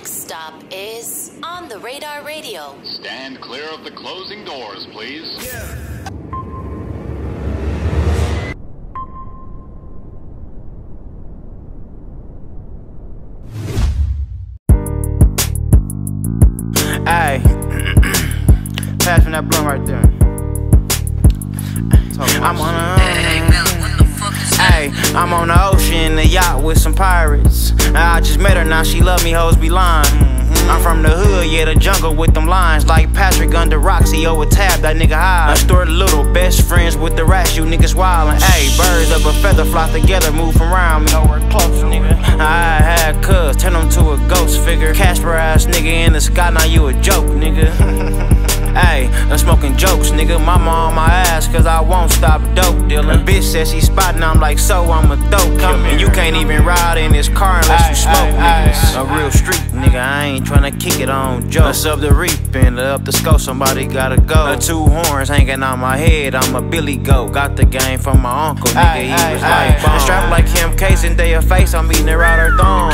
next stop is On the Radar Radio. Stand clear of the closing doors, please. Yeah. Hey, pass me that blunt right there. I'm on a. with some pirates. I just met her, now she love me, hoes be lying. Mm-hmm. I'm from the hood, yeah, the jungle with them lines. Like Patrick under Roxy, over tab, that nigga high. I stored little, best friends with the rats, you niggas wildin'. Hey, birds of a feather flock together, move around me. Nowhere close, nigga. I had cuz, turn him to a ghost figure. Casper ass nigga in the sky, now you a joke, nigga. Hey, I'm smoking jokes, nigga. Mama on my ass, cause I won't stop dope dealing. Bitch said she spotting, I'm like, so I'm a dope killer. And you can't even ride in this car unless you smoke, niggas. A real street, nigga. I ain't tryna kick it on Joe. Let's up the reap and up the scope, somebody gotta go. The two horns hanging on my head, I'm a Billy Goat. Got the game from my uncle, nigga. He was like. Strapped like him, casing their face, I'm eating her out her thong.